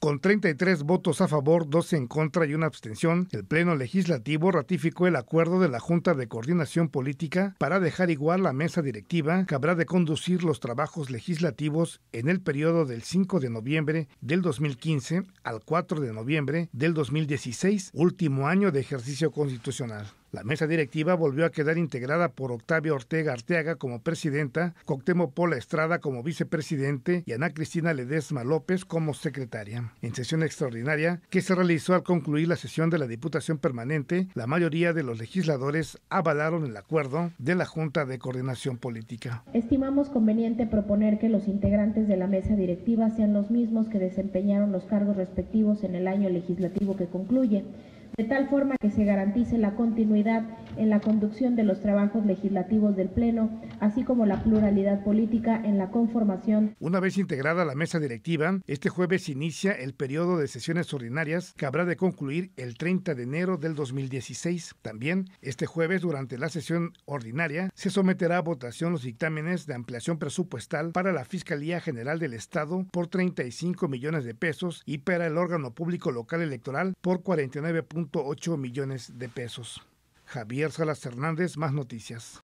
Con 33 votos a favor, 12 en contra y una abstención, el Pleno Legislativo ratificó el acuerdo de la Junta de Coordinación Política para dejar igual la mesa directiva que habrá de conducir los trabajos legislativos en el periodo del 5 de noviembre del 2015 al 4 de noviembre del 2016, último año de ejercicio constitucional. La mesa directiva volvió a quedar integrada por Octavio Ortega Arteaga como presidenta, Coctemo Pola Estrada como vicepresidente y Ana Cristina Ledesma López como secretaria. En sesión extraordinaria que se realizó al concluir la sesión de la Diputación Permanente, la mayoría de los legisladores avalaron el acuerdo de la Junta de Coordinación Política. Estimamos conveniente proponer que los integrantes de la mesa directiva sean los mismos que desempeñaron los cargos respectivos en el año legislativo que concluye de tal forma que se garantice la continuidad en la conducción de los trabajos legislativos del Pleno, así como la pluralidad política en la conformación. Una vez integrada la mesa directiva, este jueves inicia el periodo de sesiones ordinarias que habrá de concluir el 30 de enero del 2016. También, este jueves, durante la sesión ordinaria, se someterá a votación los dictámenes de ampliación presupuestal para la Fiscalía General del Estado por 35 millones de pesos y para el órgano público local electoral por 49 8 millones de pesos. Javier Salas Hernández, más noticias.